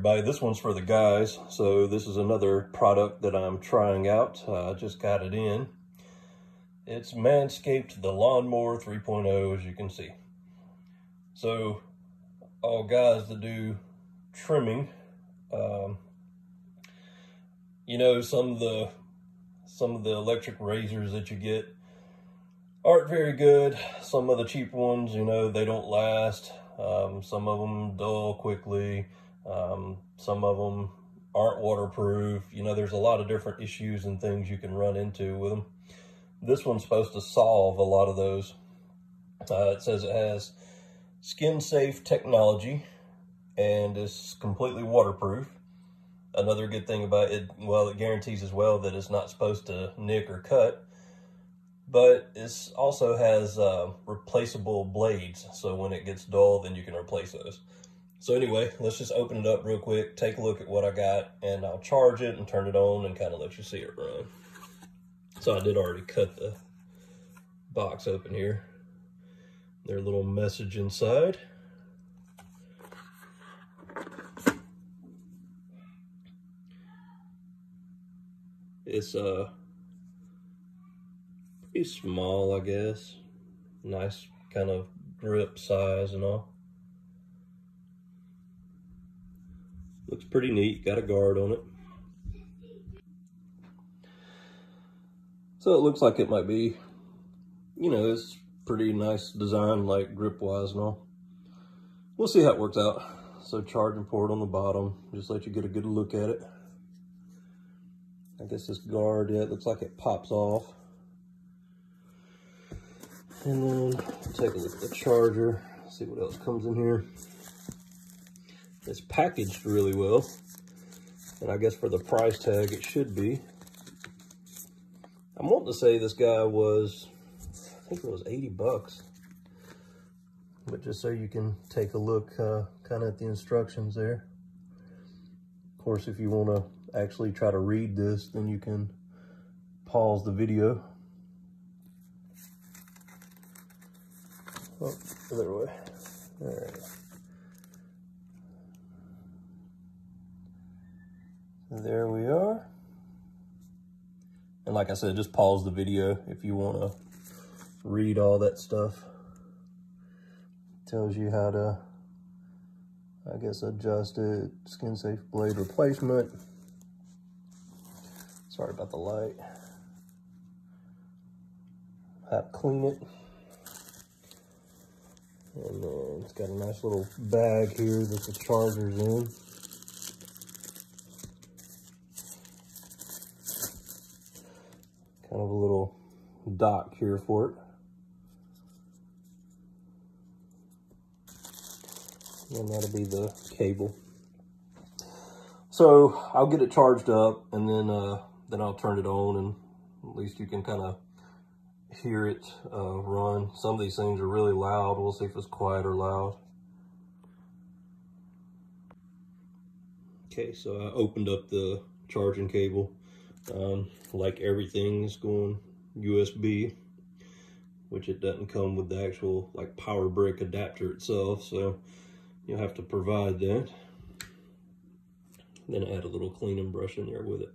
everybody, this one's for the guys. So this is another product that I'm trying out. Uh, I just got it in. It's Manscaped, the Lawn Mower 3.0, as you can see. So all guys that do trimming, um, you know, some of the some of the electric razors that you get aren't very good. Some of the cheap ones, you know, they don't last. Um, some of them dull quickly. Um, some of them aren't waterproof. You know, there's a lot of different issues and things you can run into with them. This one's supposed to solve a lot of those. Uh, it says it has skin safe technology and is completely waterproof. Another good thing about it, well, it guarantees as well that it's not supposed to nick or cut but it also has uh, replaceable blades. So when it gets dull, then you can replace those. So anyway, let's just open it up real quick, take a look at what I got, and I'll charge it and turn it on and kind of let you see it run. So I did already cut the box open here. Their little message inside. It's uh pretty small, I guess. Nice kind of grip size and all. Looks pretty neat, got a guard on it. So it looks like it might be, you know, it's pretty nice design, like grip-wise and all. We'll see how it works out. So charging port on the bottom, just let you get a good look at it. I guess this guard, yeah, it looks like it pops off. And then take a look at the charger, see what else comes in here. It's packaged really well. And I guess for the price tag, it should be. I'm wanting to say this guy was, I think it was 80 bucks. But just so you can take a look uh, kind of at the instructions there. Of course, if you want to actually try to read this, then you can pause the video Oh, other way. There. We are. And like I said, just pause the video if you want to read all that stuff. Tells you how to, I guess, adjust it. Skin safe blade replacement. Sorry about the light. How to clean it. And then it's got a nice little bag here that the charger's in. Kind of a little dock here for it. And that'll be the cable. So I'll get it charged up and then uh, then I'll turn it on and at least you can kind of hear it uh, run. Some of these things are really loud. We'll see if it's quiet or loud. Okay, so I opened up the charging cable. Um, like everything's going USB, which it doesn't come with the actual like power brick adapter itself. So you'll have to provide that. Then add a little cleaning brush in there with it.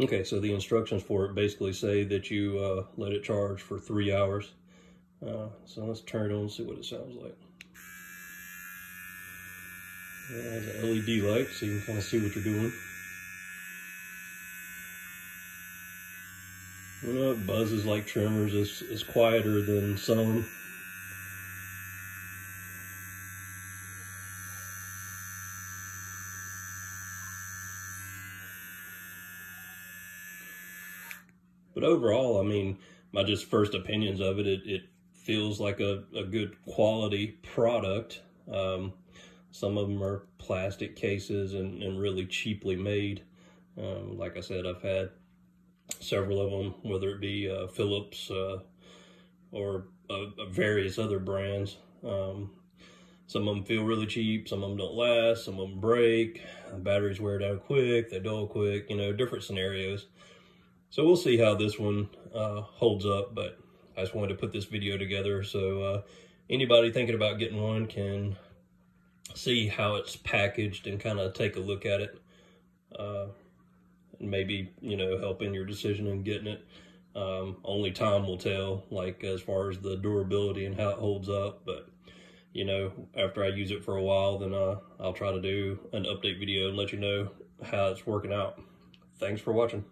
Okay, so the instructions for it basically say that you uh, let it charge for three hours. Uh, so let's turn it on and see what it sounds like. Has an LED light so you can kind of see what you're doing. Know, it buzzes like trimmers. It's, it's quieter than some. But overall, I mean, my just first opinions of it, it, it feels like a, a good quality product. Um, some of them are plastic cases and, and really cheaply made. Um, like I said, I've had several of them, whether it be uh, Philips uh, or uh, various other brands. Um, some of them feel really cheap, some of them don't last, some of them break, the batteries wear down quick, they dull quick, you know, different scenarios. So we'll see how this one uh, holds up, but I just wanted to put this video together so uh, anybody thinking about getting one can see how it's packaged and kind of take a look at it. Uh, and maybe, you know, help in your decision in getting it. Um, only time will tell, like as far as the durability and how it holds up. But, you know, after I use it for a while, then uh, I'll try to do an update video and let you know how it's working out. Thanks for watching.